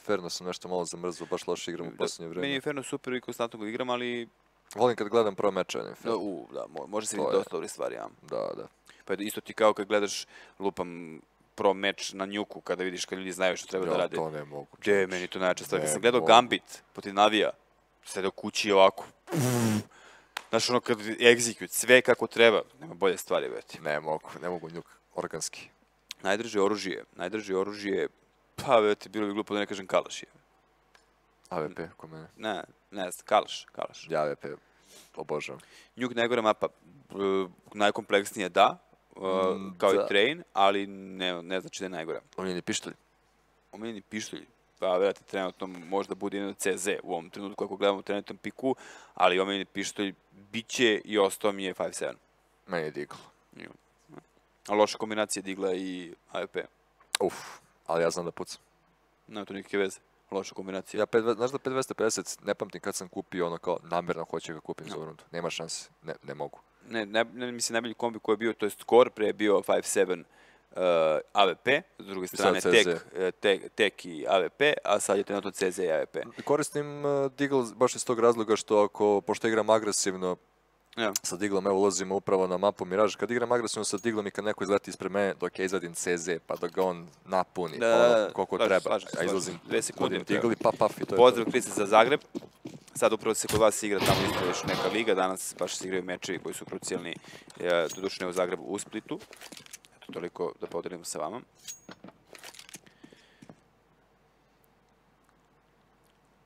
Inferno sam nešto malo zamrzao, baš loše igram u posljednje vreme. Meni je Inferno super i konstantno ga igram, ali Volim kad gledam prvo meče na da, Inferno. u, da, mo- može se vidjeti je. dosta dobre stvari, ja. Da, da. Pa isto ti kao kad gledaš, lupam, pro meč na njuku, kada vidiš kad ljudi znaju što treba da Ja, rade. to ne mogu. Gde je meni to najjača stvar? Kad sam gledao mogu. Gambit protiv Navija, sedeo kući i ovako. Znaš ono kad execute, sve kako treba. Nema bolje stvari, veti. Ne mogu, ne mogu njuk. Organski. Najdrže oružje, najdrže oružje, pa veti, bilo bi glupo da ne kažem kalaš je. AVP, ko mene. Ne, ne znam, kalaš, kalaš. Ja AVP obožavam. Njuk najgore mapa, najkompleksnije da, uh, Mm, kao da. i train, ali ne, ne znači da je najgora. Omiljeni pištolj. Omiljeni pištolj, pa verate trenutno možda bude jedan CZ u ovom trenutku ako gledamo trenutnom piku, ali omiljeni pištolj biće i ostao mi je 5.7. Meni je digl. A loša kombinacija digla i AWP. Uf, ali ja znam da pucam. Nema tu nikakve veze. Loša kombinacija. Ja, 5, znaš da 5250, ne pamtim kad sam kupio ono kao namjerno hoće ga kupim za No. ovu rundu. Nema šanse, ne, ne mogu. Ne, ne, ne mislim najbolji kombi koji je bio, to je Core, pre je bio 5.7 uh, AWP, s druge strane tek, eh, tek, tek i AWP, a sad je trenutno CZ i AWP. Koristim uh, Deagle baš iz tog razloga što ako, pošto igram agresivno, Ja. sa Diglom, evo ulazimo upravo na mapu Mirage, kad igram agresivno sa Diglom i kad neko izleti ispred mene, dok ja izvadim CZ, pa dok ga on napuni, Da, da, da, ono, koliko treba, slažem se, a slažem izlazim. Dve sekunde vodim mi treba. Digl i pa paf i to je to. Pozdrav Krice za Zagreb. Sad upravo se kod vas igra tamo isto još neka liga, danas baš se igraju mečevi koji su krucijalni, e, doduše ne u Zagrebu, u Splitu. Eto, toliko da podelimo sa vama.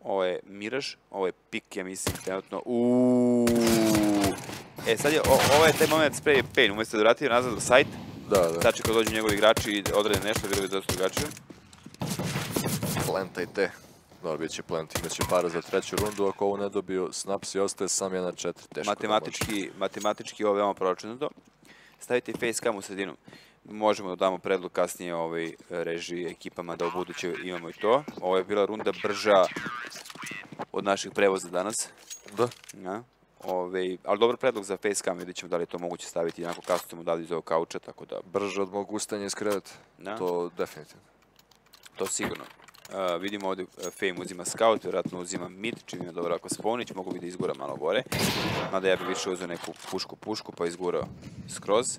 Ovo je Miraž, ovo je pik, ja mislim, trenutno. Uuuu. E, sad je, o, ovo je taj moment spray pain, umjesto da vrati nazad u sajt, Da, da, znači kad dođu njegovi igrači i odrade nešto, bilo bi dosta igrača. plantajte. Dobro, bit će plant, imat će para za treću rundu, ako ovo ne dobiju, snaps i ostaje sam 1-4, teško da može. matematički, matematički ovo je veoma proračunato. Stavite i facecam u sredinu. Možemo da damo predlog kasnije ovaj režiji ekipama da u buduće imamo i to. Ovo je bila runda brža od naših prevoza danas. Da, Ja. Ove, ali dobar predlog za facecam, vidjet ćemo da li je to moguće staviti onako custom da li iz ovog kauča, tako da brže od mog ustania iz kreveta, Da. to definitivno. to sigurno. Uh, vidimo ovde uh, Fame uzima scout, vjerojatno uzima mid, čim ima dobro ako sponić, mogu bi da izgura malo gore. Mada ja bih više uzeo neku pušku pušku pa izgurao skroz.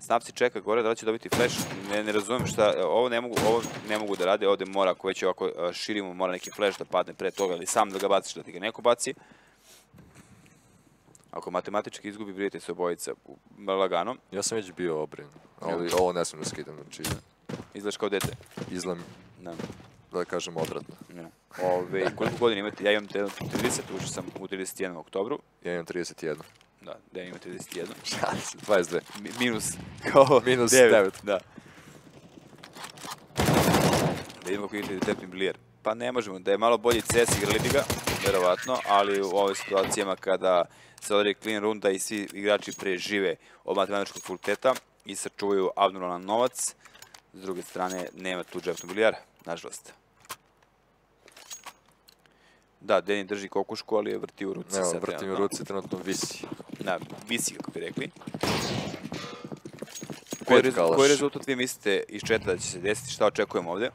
Snapsi čeka gore, da li će dobiti flash? Ne, ne razumijem šta, ovo ne mogu, ovo ne mogu da rade, ovde mora, ako već ovako širimo, mora neki flash da padne pre toga ili sam da ga baciš, da ti ga neko baci. Ako matematički izgubi, brijete se obojica lagano, Ja sam već bio obrin, ali ovo ne smijem da skidam, znači izgledaš kao dete. izlam, Da. da kažem, odvratno. Ja. Ove, koliko godina imate? Ja imam trenutno 30, ušao sam u 31. oktobru. Ja imam 31. Da, da ima 31. 22. Mi- minus, kao Minus 9. devet. Da. Da vidimo koji je Tepin Blijer. Pa ne možemo, da je malo bolji CS igrali bi ga, verovatno, ali u ovoj situacijama kada se odredi clean runda i svi igrači prežive od matematičkog fakulteta i sačuvaju abnormalan novac, s druge strane nema tu Jeff Bilijar, nažalost. Da, Deni drži kokušku, ali je vrti u ruci. Evo, sad vrtim u ruci, trenutno visi. Da, visi, kako bi rekli. Koji, koji rezultat vi mislite iz četa da će se desiti? Šta očekujemo ovde?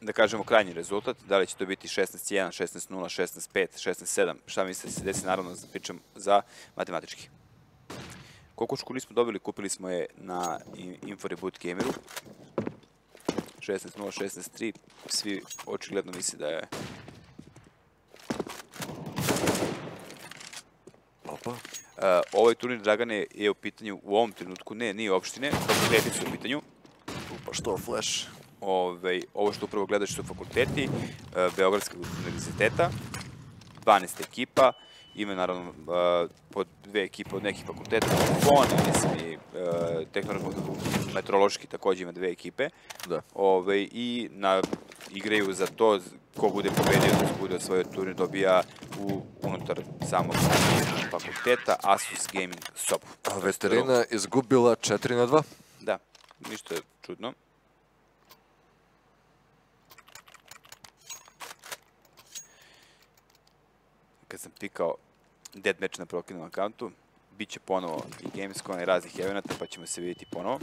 Da kažemo krajnji rezultat, da li će to biti 16-1, 16-0, 16-5, 16-7, šta mislite se desiti, naravno pričam za matematički. Kokošku nismo dobili, kupili smo je na In- Inforeboot Gameru. 16-0, 16-3, svi očigledno misli da je Opa. Uh, ovaj turnir Dragane je u pitanju u ovom trenutku, ne, nije opštine, fakulteti su u pitanju. Pa što, flash? Ove, ovo što upravo gledaš su fakulteti uh, Beogradskog univerziteta, 12 ekipa, ima naravno uh, po dve ekipe od nekih fakulteta, FON, mislim i uh, tehnološki takođe ima dve ekipe. Da. Ove, I na, igraju za to ko bude pobedio, ko bude osvojio turnir, dobija u, unutar samog fakulteta Asus Gaming sobu. A veterina izgubila 4 na 2. Da, ništa čudno. Kad sam pikao deathmatch na proklinom akauntu, bit će ponovo i Gamescom i raznih eventa, pa ćemo se vidjeti ponovo.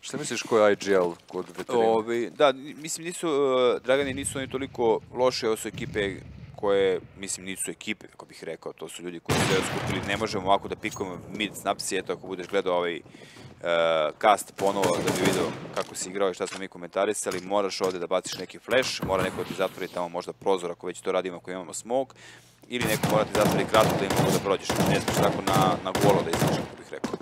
Šta misliš ko je IGL kod veterina? Ovi, da, mislim, nisu, uh, Dragani nisu oni toliko loše, ovo su ekipe koje, mislim, nisu ekipe, kako bih rekao, to su ljudi koji su skupili, ne možemo ovako da pikujemo mid snapsi, eto, ako budeš gledao ovaj cast ponovo da bi vidio kako si igrao i šta smo mi komentarisali, moraš ovde da baciš neki flash, mora neko da ti zatvori tamo možda prozor ako već to radimo ako imamo smoke, ili neko mora ti zatvori kratko da im mogu da prođeš, ne smiješ tako na, na golo da izlaš, kako bih rekao.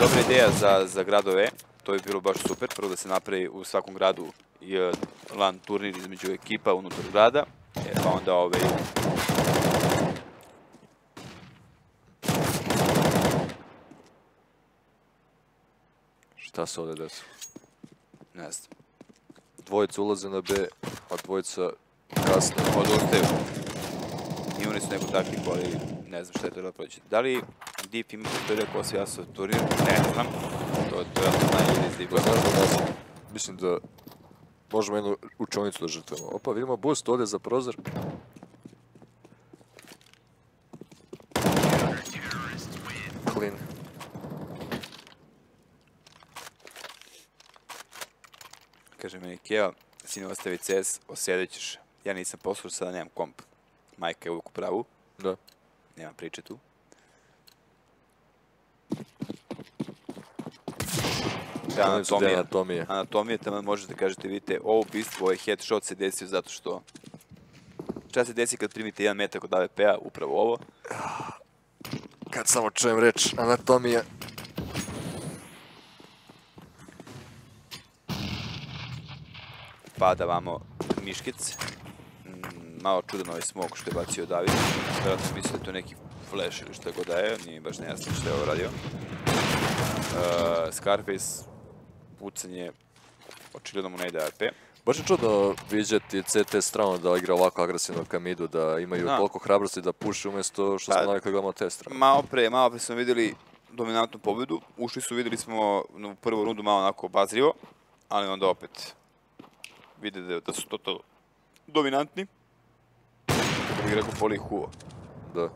Dobra ideja za, za gradove, to bi bilo baš super, prvo da se napravi u svakom gradu uh, LAN turnir između ekipa unutar grada, e, pa onda ovaj, Šta se ovde desi? ne znam, Dvojica ulaze na B, a dvojica kasne. odustaju. Imali su neku taktiku, ali ne znam šta je to da proći. Da li Deep ima postoje ko se jasao turnir? Ne znam. To, to je ono najbolje iz Deep. Pa znaš da nas, mislim da možemo jednu učionicu da žrtvujemo. Opa, vidimo boost ovde za prozor. Clean. Keo, sine ostavi CS, osjedit ćeš. Ja nisam poslušao, sada nemam komp. Majka je uvijek u pravu, Da. nema priče tu. Da, anatomija. anatomije. Anatomija, tamo možete kažete, vidite, ovo ubistvo, ovaj headshot se desio zato što... Šta se desi kad primite jedan metak od AWP-a? Upravo ovo. Kad samo čujem reč anatomija. Pada vamo Miškic. Mm, malo čudan ovaj smok što je bacio David. Vjerojatno misli da je to neki flash ili što god da je, nije baš nejasno što je ovo radio. Uh, Scarface, pucanje, očigledno mu ne ide ARP. Baš je čudno viđati CT strano da igra ovako agresivno ka midu, da imaju Da. toliko hrabrosti da puše umjesto što smo Pa- navikli gledamo te strane. Malo pre, malo pre smo videli dominantnu pobedu. Ušli su, videli smo u prvu rundu malo onako obazrivo, ali onda opet vide da, da su total dominantni. Kako bih rekao, poli ih uvo. Da.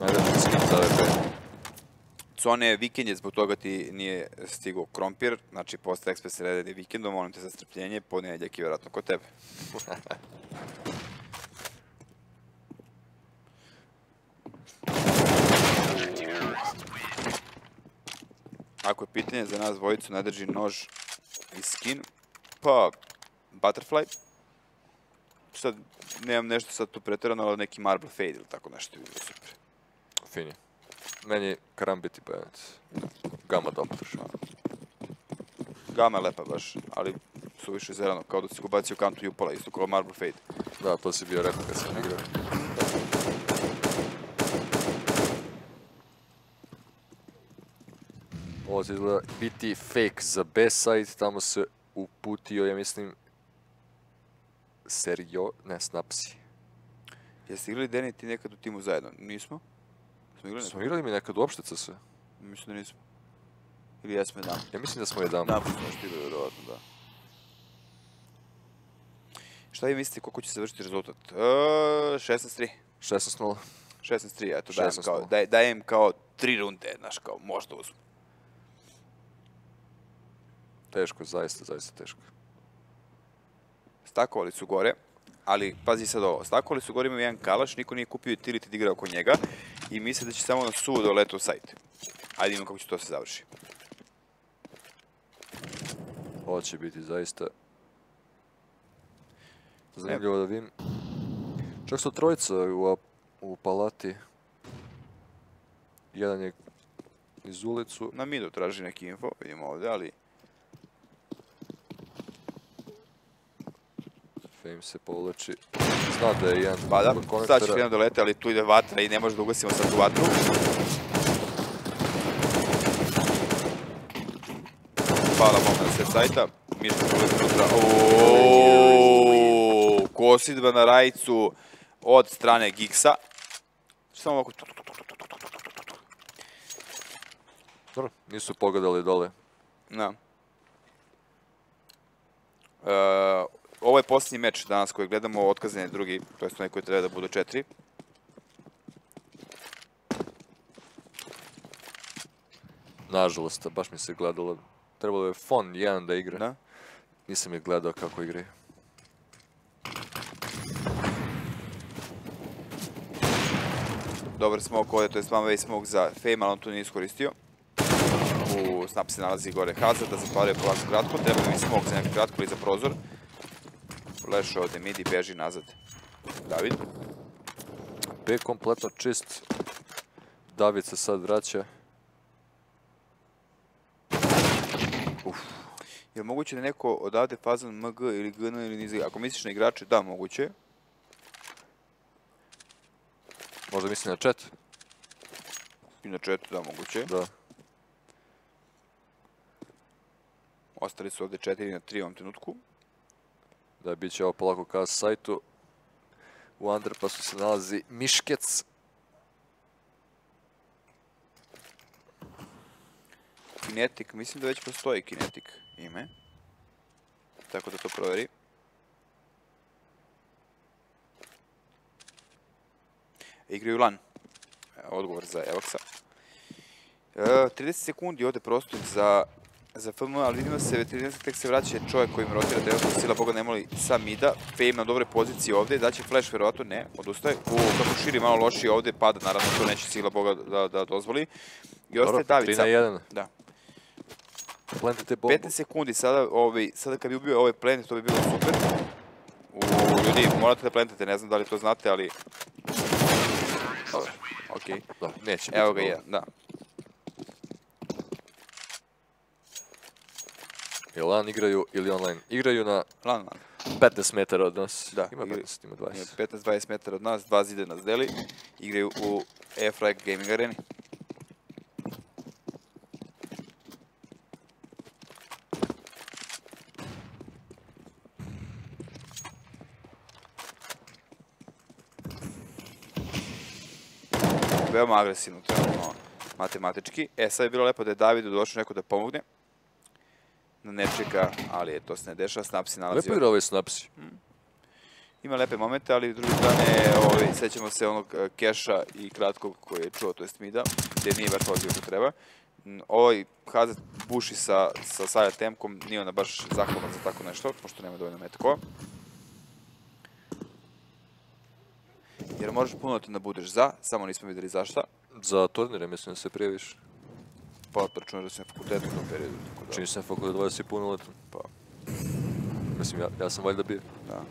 Najveći skin za AWP. Cone vikend je, zbog toga ti nije stigao krompir, znači posle Express Red je vikendom, molim te za strpljenje, ponedeljak je vjerojatno kod tebe. Ako je pitanje za nas dvojicu, ne drži nož i skin, pa Butterfly. Sad, nemam nešto sad tu pretjerano, ali neki Marble Fade ili tako nešto bi bilo super. Fini. Meni karambiti bajac. Gama dobar. Gama je lepa baš, ali su više zeleno, kao da si bacio kantu i upala, isto kao Marble Fade. Da, to si bio rekao kad sam igrao. Ovo će izgleda biti fake za B-side, tamo se uputio, ja mislim, Sergio, ne, Snapsi. Jeste igrali Deni ti nekad u timu zajedno? Nismo? Smo igrali Smo igrali mi nekad uopšte se? Mislim da nismo. Ili jesmo jedan. Ja mislim da smo jedan. Da, smo nešto igrali, vjerovatno, da. Šta vi mislite koliko će se završiti rezultat? E, 16-3. 16-0. 16-3, eto, dajem 16-0. kao, daj, dajem kao tri runde, znaš, kao možda uzmu. Teško, zaista, zaista teško. Stakovali su gore, ali pazi sad ovo, stakovali su gore, imaju jedan kalaš, niko nije kupio utility da igra oko njega i misle da će samo na suvo da ulete u sajt. Ajde imamo kako će to se završi. Ovo će biti zaista zanimljivo da vidim. Čak su trojica u, u palati. Jedan je iz ulicu. Na midu traži neki info, vidimo ovde, ali što im se povlači. Zna da je jedan Pa da, sad će krenu dolete, da ali tu ide vatra i ne može da ugasimo sad tu vatru. Hvala mom na set sajta. Mi smo uvijem za... Kosidba na rajcu od strane Gigsa. Samo ovako... Dobro, nisu pogledali dole. Da. E, Ovo je posljednji meč danas koji gledamo, otkazan je drugi, to je onaj koji treba da budu četiri. Nažalost, baš mi se gledalo. Trebalo je Fon 1 da igra. Da? Nisam je gledao kako igre. Dobar smok ovde, to je one way smok za Fame, ali on to nije iskoristio. U snap se nalazi gore Hazard, da zatvaraju polako kratko. Treba mi smok za neko kratko ili za prozor. Flash ovdje midi, beži nazad. David. B kompletno čist. David se sad vraća. Je li moguće da neko odavde fazan MG ili GN ili niz... Ako misliš na igrače, da, moguće. Možda misli na chat? I na chatu, da, moguće. Da. Ostali su ovdje 4 na 3 u ovom trenutku. Da, bit će ovo polako ka sajtu. U underpassu se nalazi Miškec. Kinetic, mislim da već postoji Kinetic ime. Tako da to proveri. Igraju LAN. Odgovor za Evoxa. E, 30 sekundi ovde prostor za za FM, ali vidimo da se veterinarsky tek se vraća čovjek koji im rotira trenutno sila Boga ne moli sa mida. Fame na dobre pozicije ovde, daće flash verovatno, ne, odustaje. U, kako širi malo lošije ovde, pada, naravno to neće sila Boga da, da dozvoli. I ostaje David 3 sam. na 1. Da. Plantite bombu. 15 sekundi sada, ovaj, sada kad bi ubio ovaj planet, to bi bilo super. U, ljudi, morate da plantate, ne znam da li to znate, ali... Dobro, okej. Da, neće Evo biti ga dobro. je, da. Jel LAN igraju ili online? Igraju na Lan, lan. 15 metara od nas. Da, Ima igraju- 15, ima 20. 15-20 metara od nas, dva zide nas deli. Igraju u Airfrag Gaming Areni. Veoma agresivno trenutno matematički. E, sad je bilo lepo da je Davidu došao neko da pomogne. Na nečega, ali to se ne dešava. Snap se nalazi Lepo igra ovaj snapsi. Ima lepe momente, ali s druge strane, ovaj, sećamo se onog e, keša i kratkog koji je čuo, to jest mida, gdje nije baš položio kako treba. Mm, Ovaj Hazard buši sa, sa Saja Temkom, nije ona baš zahvalan za tako nešto, pošto nema dovoljno metkova. Jer moraš puno da budeš za, samo nismo videli zašta. Za turnire mislim da se prijaviš. Pa računaš da sam na fakultetu u tom periodu. Tako da, Čini se na fakultet 20 punoletan. pa, Mislim, ja, ja sam valjda bio. da.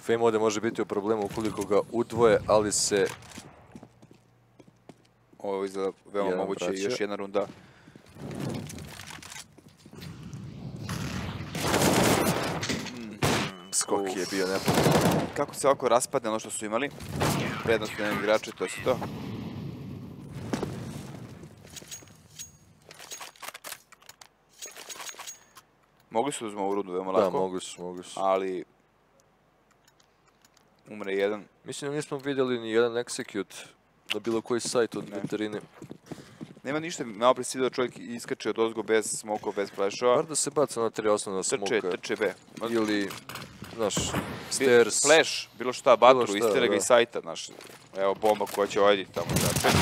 Fame ovdje može biti u problemu ukoliko ga udvoje, ali se... Ovo za veoma Jedan moguće vraća. još jedna runda. Skok Uf. je bio nepo. Kako se ovako raspadne ono što su imali? Prednost na igrače, to je to. Mogli su da uzmu ovu rundu veoma Da, lako, mogu su, mogu su. ali umre jedan. Mislim da nismo vidjeli ni jedan execute na bilo koji sajt od Ne. veterine. Nema ništa, malo pre si da čovjek iskače od ozgo bez smokova, bez flashova. Bar da se baca na tri osnovna Trče, smoka. trče B. Ili, znaš, stairs. Flash, bilo šta, batru, istere ga da. iz sajta, znaš. Evo bomba koja će ovdje tamo znači.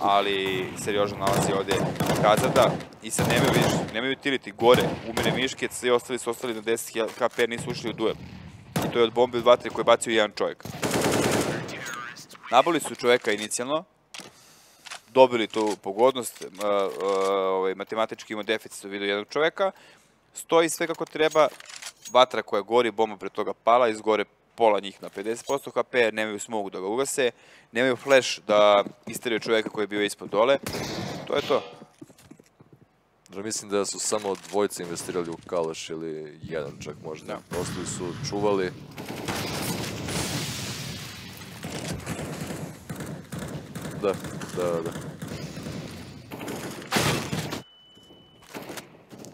Ali seriožno nalazi ovdje Hazarda i sad nemaju, vidiš, nemaju utility gore, umire Miškec, svi ostali su ostali na 10 KP, nisu ušli u duel. I to je od bombe od vatre koje je bacio jedan čovjek. Naboli su čovjeka inicijalno, dobili tu pogodnost, uh, uh, ovaj, matematički imao deficit u vidu jednog čovjeka, stoji sve kako treba, vatra koja gori, bomba pre toga pala, izgore pola njih na 50% HP, nemaju smogu da ga ugase, nemaju flash da isteraju čovjeka koji je bio ispod dole. To je to. Da mislim da su samo dvojice investirali u Kalaš ili jedan čak možda. Da. Ostali su čuvali. Da, da, da.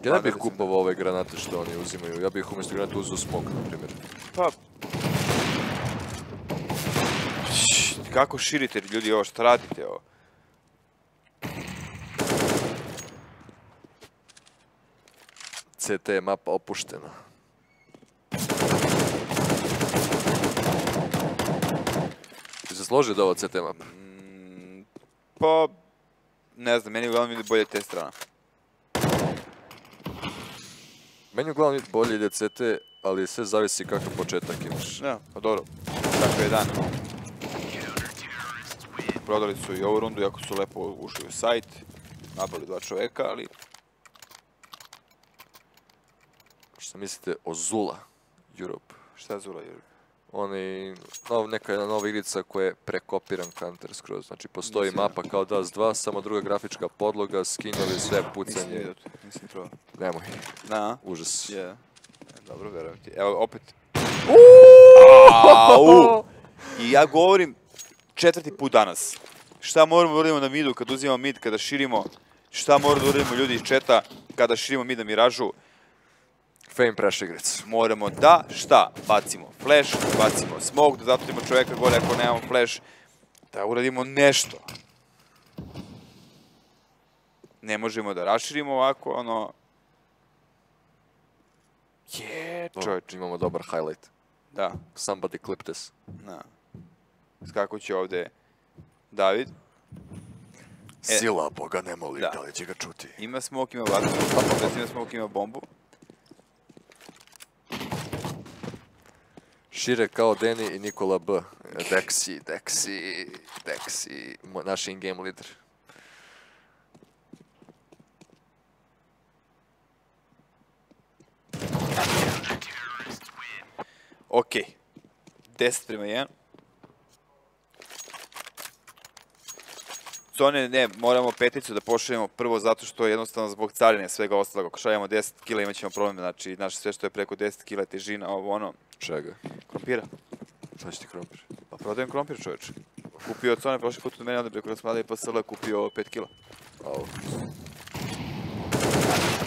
Ja ne bih kupovao ove granate što oni uzimaju. Ja bih umjesto granata uzeo smok, na primjer. Pa... Kako širite ljudi ovo, šta radite ovo? CT je mapa opuštena. Ti se složio da ovo CT mapa? Mm, Pa, ne znam, meni uglavnom ide bolje te strana. Meni uglavnom ide bolje ide CT, ali sve zavisi kakav početak imaš. Da, pa dobro. Tako je dan. Prodali su i ovu rundu, iako su lepo ušli u sajt. Nabali dva čoveka, ali Šta mislite o Zula Europe? šta je Zula? Jer... Oni, nov, neka jedna nova igrica koja je prekopiran Counter skroz. Znači postoji Nisam mapa kao DAS 2, samo druga grafička podloga, skinovi, sve pucanje. nisam probao. Nemoj, Na, užas. je. Dobro, verujem ti. Evo, opet. Au! I ja govorim četvrti put danas. Šta moramo da uradimo na midu kad uzimamo mid, kada širimo? Šta moramo da uradimo ljudi iz četa kada širimo mid na miražu? Fame pressure igrica. moramo da, šta, bacimo flash, bacimo smoke, da zatvorimo čoveka gore ako nemamo flash, da uradimo nešto. Ne možemo da raširimo ovako, ono... Je, čovječ, Imamo dobar highlight. da, Somebody clip this. da. Kako će ovde David? E. Sila, boga ne moli, Da. da li će ga čuti? Ima smoke, ima vatru, ima smoke, ima bombu. Šire kao Deni i Nikola B. Dexi, Dexi, Dexi, naš in-game lider. Ok. 10 prema 1. Zone, ne, moramo peticu da pošaljemo prvo zato što je jednostavno zbog carine svega ostalog. Ako šaljemo 10 kila imat ćemo problem, znači, znači sve što je preko 10 kila težina, ovo ono, Čega? krompira. Šta će ti krompir? Pa prodajem krompir čoveče. Kupio od Sone prošli put od mene, onda preko Rasmada i PSL kupio 5 kila. Au.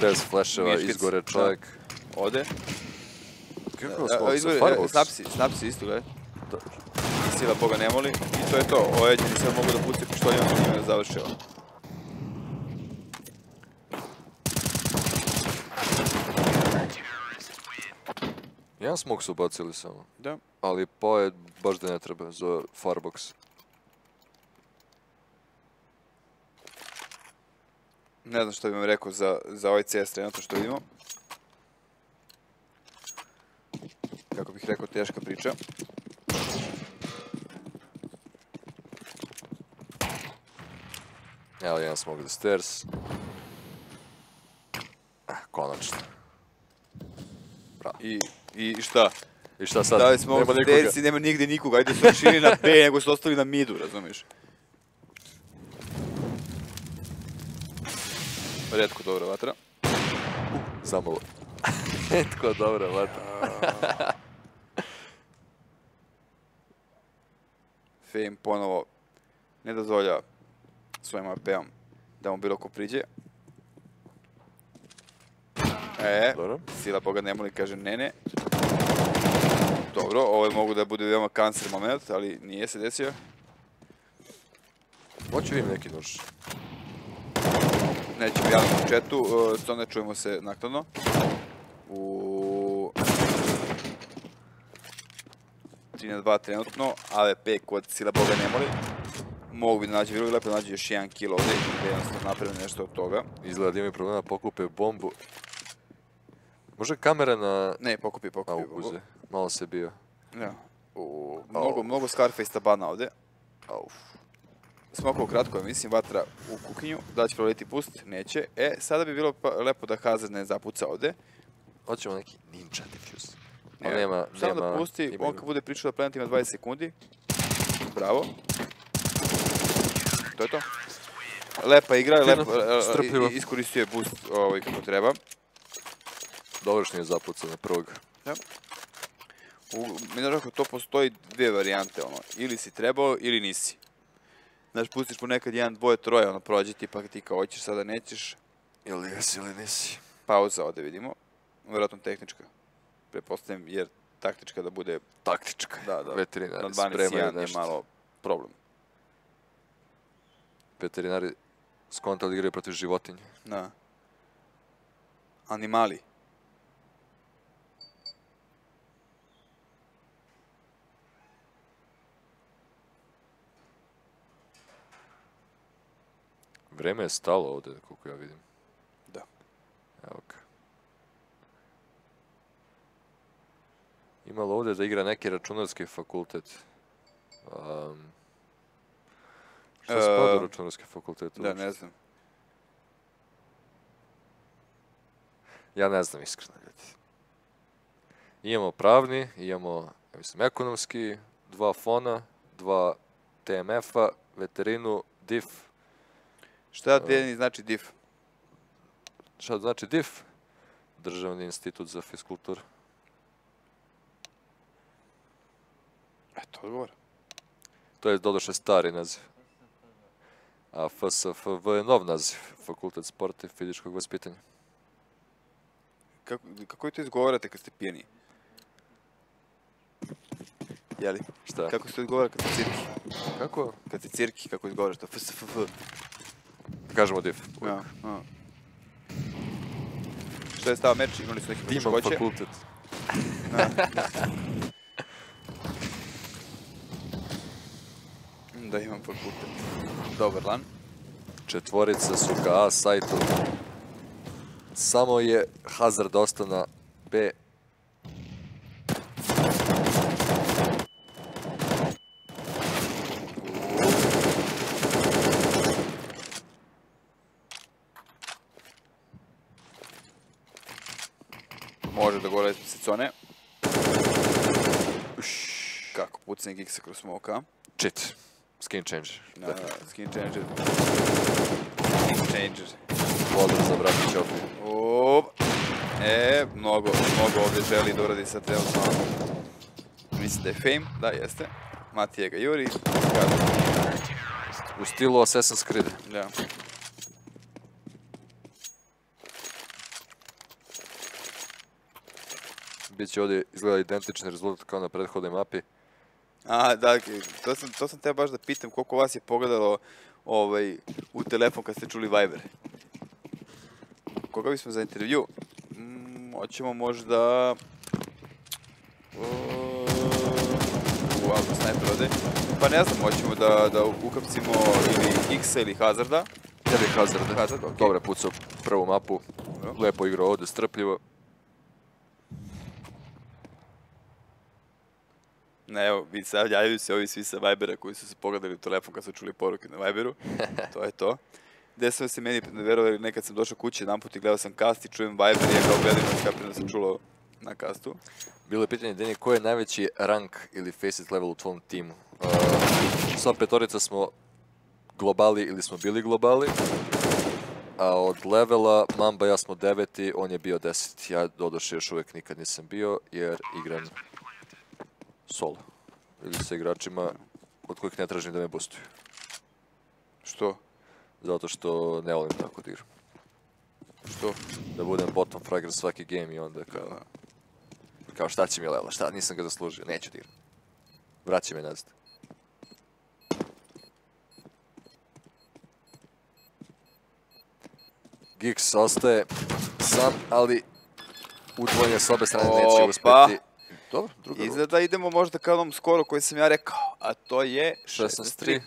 Bez flasheva, Miškic, izgore da. čovjek. Ode. Kako smo e, Firebox? snapsi, snapsi isto, gledaj. Da. Sila Boga ne moli. I to je to. Ovo jedini sad mogu da pusti pištoljima i njime da završi ovo. Jedan smog su bacili samo. Da. Ali po je baš da ne treba za Firebox. Ne znam što bih vam rekao za, za ovaj CS trenutno što vidimo. Kako bih rekao, teška priča. Evo jedan smog za stairs. Ah, konačno. I, i šta? I šta sad? Da li smo Nema nikoga. deci, nema nigde nikoga. Ajde su širi na B, nego su ostali na midu, razumiješ? Redko dobra vatra. Zamalo. Etko dobra vata. Fame ponovo ne dozvoljava svojim AP-om da mu bilo ko priđe. E, Dobro. sila Boga ne moli, kaže ne, ne. Dobro, ovo je mogu da bude veoma kancer moment, ali nije se desio. Hoću vidim neki nož. Nećemo javno u chatu, uh, to ne čujemo se naknadno. U... 3 na 2 trenutno, AVP kod Sila Boga ne moli. Mogu bi da nađe, bilo bi lepo da nađe još jedan kill ovdje i da jednostavno napravim nešto od toga. Izgleda da imaju problema, pokupe bombu. Može kamera na... Ne, pokupi, A, pokupi. uze. Malo se bio. Ja. U, mnogo, mnogo Scarface tabana ovdje. Auf. Kratko, ja mislim, vatra u kuhinju. Da će provaliti pust? Neće. E, sada bi bilo pa, lepo da Hazard ne zapuca ovdje. Hoćemo neki ninja defuse. Ne, Ali nema, Samo nema... da pusti, on kad bude pričao da plenati ima 20 sekundi. Bravo. To je to. Lepa igra, lepo, e, e, iskoristio je boost ovaj, kako treba. Dobro što nije zapucao na prvog. U, meni je rekao, to postoji dvije varijante, ono, ili si trebao ili nisi. Znaš, pustiš ponekad jedan, dvoje, troje, ono, prođe ti, pa ti kao hoćeš, sada nećeš. Ili jesi ili nisi. Pauza ovde vidimo. Vjerojatno tehnička. Pretpostavljam, jer taktička da bude Taktička. Da, da. Veterinari na 12 spremaju jedan je nešto. malo problem. Veterinari skontali igraju protiv životinje. Da. Animali. Vreme je stalo ovde, koliko ja vidim. Da. Evo ga. Imalo ovde da igra neki računarski fakultet. Um, šta spada u E, računarski fakultet? Da, ne znam. Ja ne znam iskreno, ljudi. Imamo pravni, imamo, ja mislim, ekonomski, dva fona, dva TMF-a, veterinu, DIF. Šta DNI znači div? Šta znači DIF? Državni institut za fiskulturu. Eto, odgovor. To je doduše stari naziv. а ФСФВ едно назив факултет спорта е и физическо възпитание. Е как, какойто изговаряте, като сте пиени? Яли? Що? Како се изговаря като цирки? Како? Като цирки, како изговаряш? ФСФФ. Кажем мотив. А, а. Ще става мерч, има ли са някакви факултет. Da, imam fakultet. Dobar lan. Četvorica su ka A sajtu. Samo je Hazard ostao na B. Može da gore Sicone. Kako pucanje Gigsa kroz smoka. Cheat. Skin changer. Da, Da. skin changer. Skin changer. Vodu za brati Ćopi. Op. E, mnogo, mnogo ovdje želi da uradi sa trenutno. Mislim da je Fame, da jeste. Matija ga juri. U stilu Assassin's Creed. da. Biće ovdje izgleda identični rezultat kao na prethodnoj mapi. A, da, to sam, to sam te baš da pitam koliko vas je pogledalo ovaj, u telefon kad ste čuli Viber. Koga bismo za intervju? Mm, hoćemo možda... U auto sniper ovde. Pa ne znam, hoćemo da, da ukapcimo ili X-a ili Hazarda. Ja bih Hazard. Hazard, okej. Dobro je pucao prvu mapu. Lepo igrao ovdje, strpljivo. Ne, evo, vidi sad, javljaju se ovi svi sa Vibera koji su se pogledali u telefon kad su čuli poruke na Viberu. to je to. Desilo se meni, verovali, nekad sam došao kući jedan put i gledao sam kast i čujem Viber i ja kao gledam i kapiram da sam čulo na kastu. Bilo je pitanje, Deni, koji je najveći rank ili faceit level u tvom timu? Uh, sva petorica smo globali ili smo bili globali. A od levela, Mamba ja smo deveti, on je bio deset. Ja doduše još uvijek nikad nisam bio, jer igram solo. Ili sa igračima od kojih ne tražim da me boostuju. Što? Zato što ne volim tako da igram. Što? Da budem bottom fragger svaki game i onda kao... Da. Kao šta će mi level, šta, nisam ga zaslužio, neću da igram. Vraći me nazad. Gix ostaje sam, ali udvojenje s obe strane neće uspeti. Dobro, druga ruka. Izgleda idemo možda ka onom skoru koji sam ja rekao, a to je 16-3.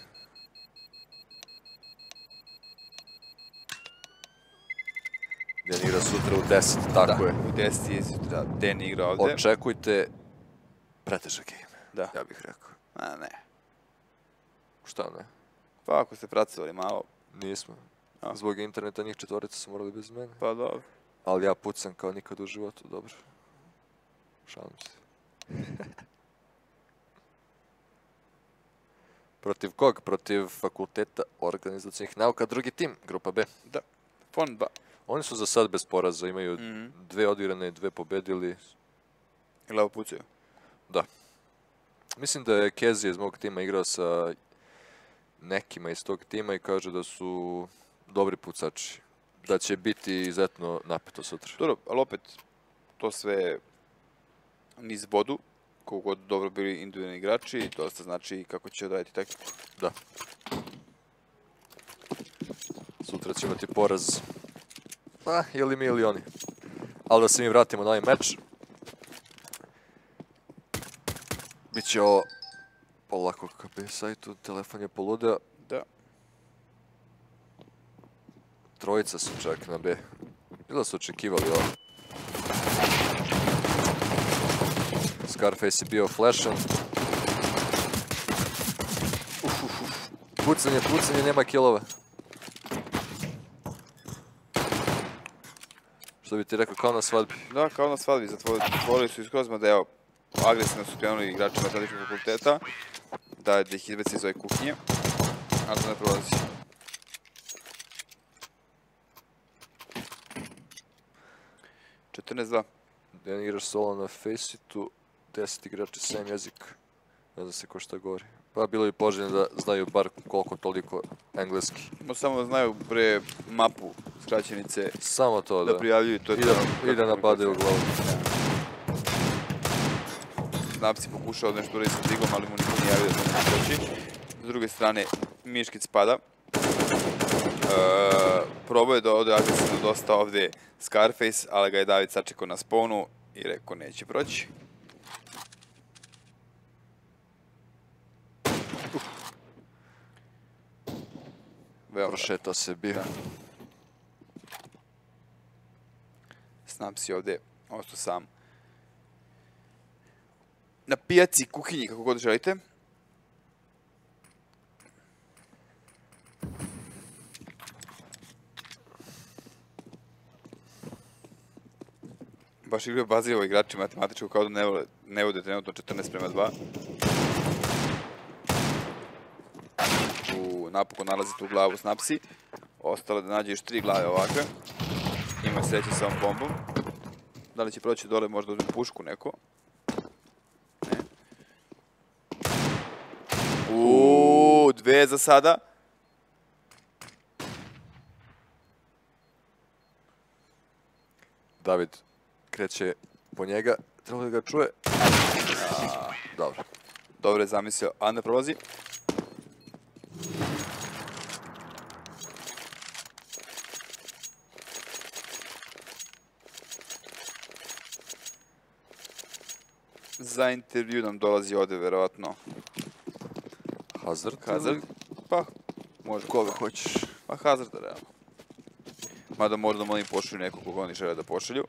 Gdje igra sutra u 10, tako da, je. u 10 je sutra Den igra ovde. Očekujte pretežak game, Da. ja bih rekao. A ne. Šta ne? Pa ako ste pracovali malo, Nismo. A. Zbog interneta njih četvorica su morali bez mene. pa dobro. Ali ja pucam kao nikad u životu, dobro. Šalim se. Protiv kog? Protiv fakulteta organizacijnih nauka, drugi tim, grupa B. Da. Fon 2. Oni su za sad bez poraza, imaju Mhm. dve odigrane i dve pobedili. Glavo pucaju. Da. Mislim da je Kezi iz mog tima igrao sa nekima iz tog tima i kaže da su dobri pucači. Da će biti izuzetno napeto sutra. Dobro, ali opet, to sve niz bodu, koliko god dobro bili individualni igrači, dosta znači kako će odraditi taktiku. Da. Sutra će imati poraz. Pa, ili mi ili oni. Ali da se mi vratimo na ovaj meč. Biće ovo polako kako je sajtu, telefon je poludeo. Da. Trojica su čak na B. Bilo su očekivali ovo. Scarface je bio flashan. Uf, uf, uf. Pucanje, pucanje, nema killova. Što bi ti rekao, kao na svadbi. Da, kao na svadbi, zatvor- zatvorili su skroz, mada evo, agresivno su krenuli igrači matematičkog fakulteta, da, da ih izbaci iz ove kuhinje, a to ne prolazi. Četrnaest dva. Jedan igrač solo na Faceitu, 10 igrača, 7 jezik. Ne zna se ko šta govori. Pa bilo bi poželjno da znaju bar koliko toliko engleski. No, samo da znaju pre mapu skraćenice Samo to da da. prijavljuju, to je I to. da, i da napadaju u glavu. Napsi pokušao nešto uraditi sa digom, ali mu niko nije javio da to neće doći. S druge strane, Miškic pada. E, probao je da ode agresivno dosta ovde Scarface, ali ga je David sačekao na spawnu i rekao neće proći. Veoma Prošetao se bio. Da. Snapsi ovde ostao sam. Na pijaci, kuhinji, kako god želite. Baš igraju baziravo igrači matematičko kao da ne vode, ne vode trenutno 14 prema 2. U napokon nalazi tu glavu Snapsi. Ostalo da nađe još tri glave ovakve. Ima sreće sa ovom bombom. Da li će proći dole, možda uzme pušku neko. Ne. Uuu, dve za sada. David kreće po njega. Trebalo da ga čuje. A, dobro. Dobro je zamislio. Anda prolazi. Za intervju nam dolazi ovde, verovatno, Hazard. Hazard. Pa, može. Koga hoćeš? Pa Hazarda, realno. Mada možda oni pošalju nekog koga oni žele da pošalju.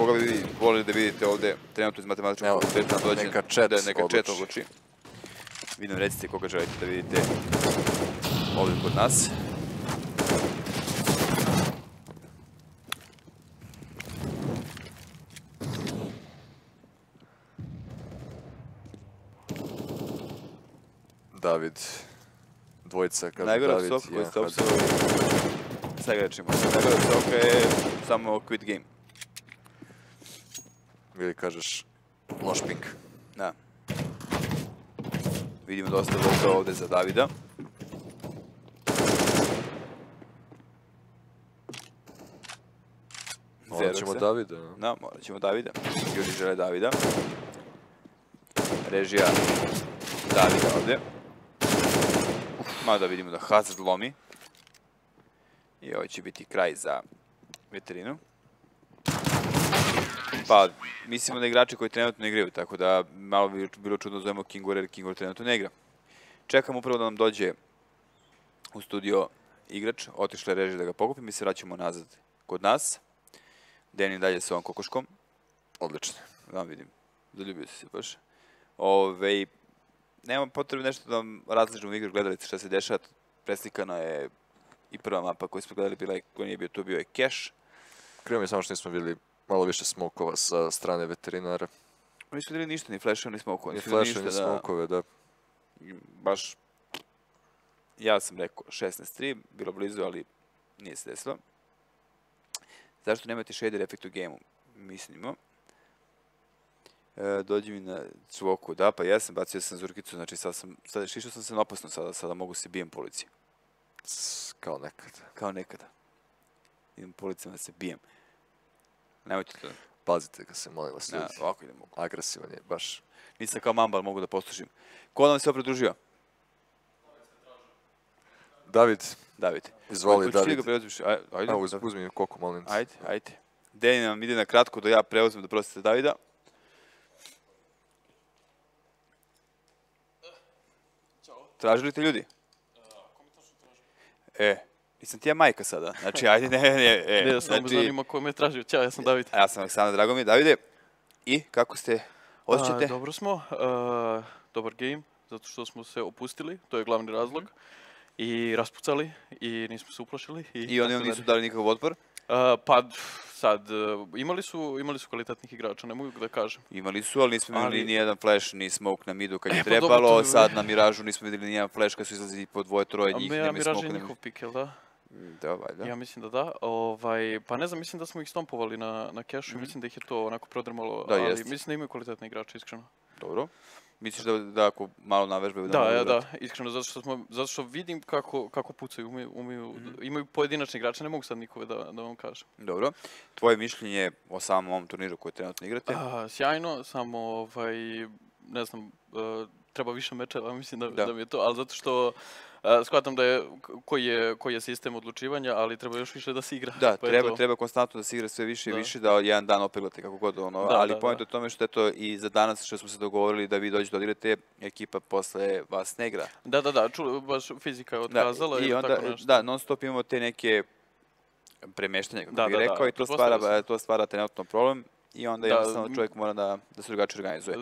Koga bi volili da vidite ovde, trenutno iz matematičkog Evo, fakulteta, dođe, neka chat da, neka chat odluči. odluči. Vi nam recite koga želite da vidite ovde kod nas. David. Dvojica kada Najgora David psovka i koju jedan ste Hazard. observali sa igračima. Najgora psovka je samo quit game. Ili kažeš loš ping. Da. Vidimo dosta volta ovde za Davida. Morat ćemo. Davida. Da, morat ćemo Davida. Ljudi žele Davida. Režija Davida ovde. Mada vidimo da Hazard lomi. I ovo će biti kraj za veterinu. Pa, mislimo da igrači koji trenutno igraju, tako da malo bi bilo čudno da zovemo Kingor jer Kingor trenutno ne igra. Čekamo upravo da nam dođe u studio igrač, otišla je režija da ga pokupi, mi se vraćamo nazad kod nas. Deni dalje sa ovom kokoškom. Odlično. Da, vidim. Zaljubio si se baš. Ove, nema potrebe nešto da vam različimo igru gledalice šta se dešava. Preslikana je i prva mapa koju smo gledali, bila je, ko nije bio tu, bio je Cash. Krivo mi je samo što nismo vidjeli malo više smokova sa strane veterinara. Nismo vidjeli ništa, ni flashova, ni smokova. Ni nismo vidjeli flash, ni smokove, da. Baš ja sam rekao 16-3, bilo blizu, ali nije se desilo. Zašto nemate shader efekt u gejmu? Mislimo. E, dođi mi na cvoku, da, pa jesam, bacio sam zurkicu, znači sad sam, sad šišao sam se na opasno sada, sada mogu se bijem po ulici, S- Kao nekad. kao nekada. Idem po ulicama da se bijem. Nemojte to, Pazite ga se, molim vas, ja, ljudi. ovako idem. Agresivan je, baš. Nisam kao mamba, ali mogu da poslušim. Ko nam se opredružio? David, David. Izvoli, da David. ga preuzmiš? Ajde, ajde. evo, uz- uzmi mi koku, molim te. Ajde, ajde. Deni nam ide na kratko da ja preuzmem da prostite Davida. Tražili te ljudi? E, Nisam ti ja majka sada. Znači, ajde, ne, ne, ne. e, Ne, samo me znači, zanima ko me tražio. Ćao, ja sam David. a ja sam Aleksandar, drago mi je. Davide, i kako ste? Osjećate? A, dobro smo, a, dobar game, zato što smo se opustili, to je glavni razlog. I raspucali i nismo se uplašili. I, I oni vam nisu dali nikakav otpor? A, pa sad, e, imali su, imali su kvalitetnih igrača, ne mogu da kažem. Imali su, ali nismo imali Ali- ni jedan flash, ni smoke na midu kad je E, pa dobro, trebalo. je- Sad na Miražu nismo videli ni jedan flash kad su izlazi po dvoje, troje A njih. ja nema Miraž je njihov pik, jel da? Da, valjda. Ja mislim da da. Ovaj, pa ne znam, mislim da smo ih stompovali na, na kešu i mislim da ih je to onako prodrmalo. Da, ali jeste. mislim da imaju kvalitetne igrače, iskreno. Dobro. Misliš da, da ako malo navežbaju da, Da, ja, da, iskreno, zato što, smo, zato što vidim kako, kako pucaju, umiju, umiju Mhm. imaju pojedinačne igrače, ne mogu sad nikove da, da vam kažem. Dobro. Tvoje mišljenje o samom ovom turniru koji trenutno igrate? A, sjajno, samo ovaj, ne znam, e, treba više mečeva, mislim da, Da. da. mi je to, ali zato što e, shvatam da je, koji je, koji je sistem odlučivanja, ali treba još više da se igra. Da, pa treba, to. treba konstantno da se igra sve više i Da. više, da jedan dan opeglate kako god ono, Da, ali da, point da. je tome što je to i za danas što smo se dogovorili da vi dođete da odigrate, ekipa posle vas ne igra. Da, da, da, ču, baš fizika je Da, otkazala i ili onda, tako nešto. da, non stop imamo te neke premeštanja, kako Da, bih da, da, rekao, i to stvara, to stvara trenutno problem i onda Da, jednostavno čovjek mora da, da se drugačije organizuje.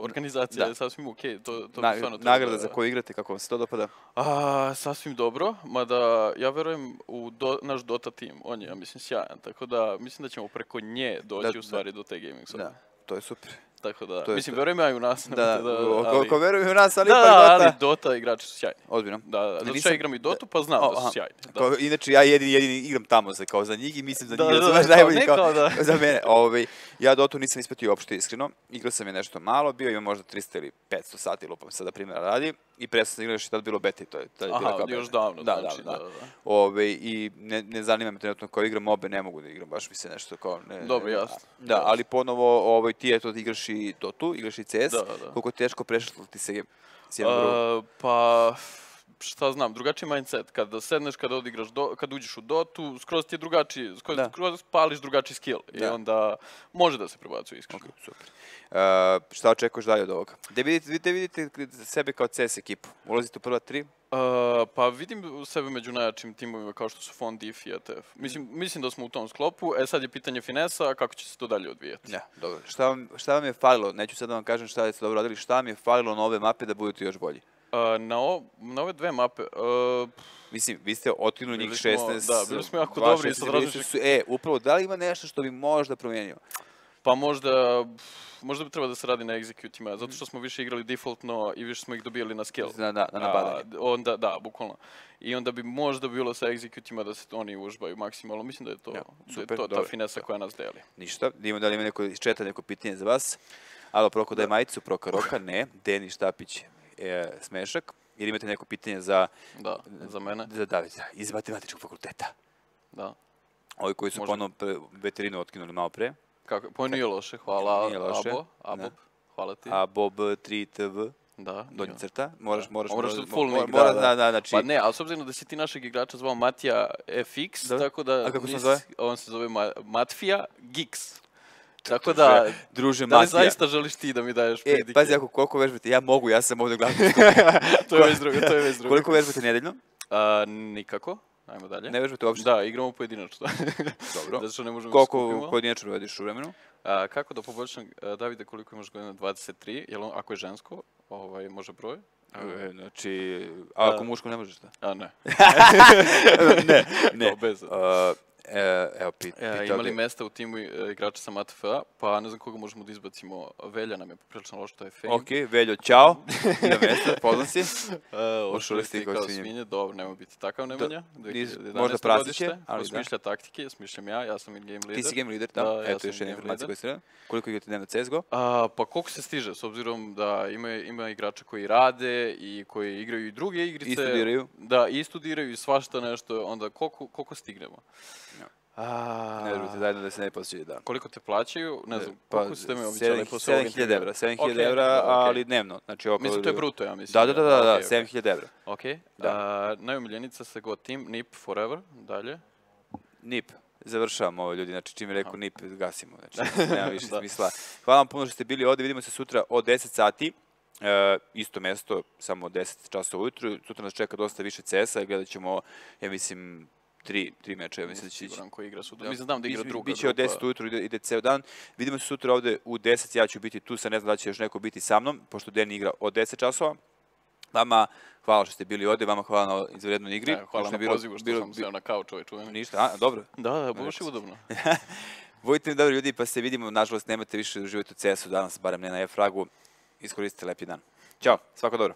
Organizacija Da. je sasvim okej, to, to Na, stvarno treba nagrada da- za koju igrate, kako vam se to dopada? A, sasvim dobro, mada ja verujem u do, naš Dota tim, on je, ja mislim, sjajan, tako da mislim da ćemo preko nje doći Da, u stvari do te gaming sobe. Da, to je super. Tako da, To mislim, verujem ja i u nas. Da, da, o- ali- koliko verujem u nas, ali da, ipak da, Dota. ali Dota igrači su sjajni. Ozbiljno. Da, da, zato što nisam- ja igram i Dotu, pa znam O, da su sjajni. Da. Kao, inače, ja jedini, jedini igram tamo za, kao za njih i mislim za Da, njih da, da, da, baš kao najbolji kao, kao da- za mene. Ovaj, ja Dotu nisam ispratio uopšte iskreno. Igrao sam je nešto malo, bio imam možda 300 ili 500 sati, lupam sada primjera radi. I pre sam igrao još i tad bilo beti, to je, to je bila kao još beta. davno, da, znači, da, da. da, da. Ove, I ne, ne zanima me trenutno kao igram obe, ne mogu da igram, baš mi se nešto kao... Ne, Dobro, jasno. Da, ali ponovo ovaj, ti eto igraš i Dotu, igraš i CS. Da, da. Koliko je teško prešlo ti se s jednog? A, pa, šta znam, drugačiji mindset. Kada sedneš, kada odigraš, do, kad uđeš u Dotu, skroz ti je drugačiji, skroz, Da. skroz pališ drugačiji skill. I Da. onda može da se prebacuje iskreno. Super. Uh, šta očekuješ dalje od ovoga? Gde vidite, gde vidite sebe kao CS ekipu? Ulazite u prva tri? Uh, pa vidim sebe među najjačim timovima kao što su Fond, Diff i ETF. Mislim, mislim da smo u tom sklopu. E sad je pitanje finesa, kako će se to dalje odvijati. Ja, dobro. Šta vam, šta vam je falilo? Neću sad da vam kažem šta ste dobro radili. Šta vam je falilo na ove mape da budete još bolji? Na, o, na ove dve mape, uh, Mislim, vi ste otkinuli njih Bili smo- 16. da, bili smo jako dobri i 16, sad bili različitih- su- E, upravo, da li ima nešto što bi možda promijenio? pa možda, možda bi trebalo da se radi na executima, zato što smo više igrali defaultno i više smo ih dobijali na skill. Na, na, na nabadanje. A, onda, da, bukvalno. I onda bi možda bilo sa executima da se oni užbaju maksimalno. Mislim da je to, Ja, da je super, to ta finesa koja nas deli. Ništa. Da ima, da li ima neko iz četa neko pitanje za vas? Alo, Proko daj majicu, Proka Roka, ne. Deni Štapić, e, smešak. Ili imate neko pitanje za, Da, za mene, za Davida iz matematičkog fakulteta? da. Ovi koji su Može. ponovno veterinu otkinuli malo pre. Kako, pa nije loše, hvala Nije loše, Abo, Abo, da. hvala ti. A Bob 3TV, da, donja nije. crta. Moraš, Da. moraš, Moraš moraš, full mora- nick, da, da. da, da, znači, Pa ne, ali s obzirom da si ti našeg igrača zvao Matija FX, Da. tako da... A kako se zove? On se zove Ma, Matfija Gix. Tako druže, da, druže da li Matija. zaista želiš ti da mi daješ E, pridike? pazi, ako koliko vežbate, ja mogu, ja sam ovdje glavni. to je već drugo, to je već drugo. koliko vežbate nedeljno? A, nikako. Ajmo dalje. Ne vežbate uopšte? Da, igramo pojedinačno. Dobro. Zato što ne možemo Koliko da skupimo. pojedinačno vediš u vremenu? A, kako da poboljšam, a, Davide, koliko imaš godina? 23, jel on, ako je žensko, ovaj, može broj? E, Znači, a ako Da. muško ne možeš da? A, ne. ne, ne. Kao bez. Uh, e, evo, pit, E, pita ima li ovdje. mesta u timu e, igrača sa MATFA, pa ne znam koga možemo da izbacimo. Velja nam je poprilično loš, to je Fame. Ok, Veljo, čao. Ide mesta, poznam si. E, Ušli ste kao svinje. svinje, dobro, nema biti takav Nemanja. 2011. možda prasiće, godište, ali ko da. taktike, smišljam ja, ja sam game leader. Ti si game leader, da? Da, ja Eto sam još jedna informacija koju ste Koliko igrate dnevno CSGO? A, pa koliko se stiže, s obzirom da ima, ima igrača koji rade i koji igraju i druge igrice. I studiraju. Da, i studiraju i svašta nešto, onda koliko, koliko stignemo? A, Ne vežbate zajedno da se ne posjeći, da. Koliko te plaćaju? Ne znam, Pa, koliko ste mi običali posle ovog 7000 intervjua? evra, 7000 Okej, evra, da, ali dnevno. Znači, oko... Mislim, to je bruto, ja mislim. Da, da, da, da, da, Okej, okej. 7000 evra. Ok, Da. a, najomiljenica se go team, NIP forever, dalje. NIP. Završavamo ovo ljudi, znači čim je rekao NIP gasimo, znači nema više Da. smisla. Hvala vam puno što ste bili ovdje, vidimo se sutra od 10 sati. E, isto mesto, samo 10 časova ujutru. Sutra nas čeka dosta više CS-a, gledat ćemo, ja mislim, tri, tri meča, ja mislim da će ići. Siguran ko igra sutra. Mislim, znam da igra druga Biće od grupa. 10 ujutru, ide, ide ceo dan. Vidimo se sutra ovde u 10, ja ću biti tu, sa ne znam da će još neko biti sa mnom, pošto Deni igra od 10 časova. Vama hvala što ste bili ovde, vama hvala na izvrednoj igri. E, hvala na bilo- pozivu što bilo- sam seo na kauč ovaj čuveni. Ništa, a, dobro. Da, da, baš je udobno. Budite mi dobri ljudi, pa se vidimo. Nažalost, nemate više da uživati u CS-u danas, barem ne na F-ragu. Iskoristite lepi dan. Ćao, svako dobro.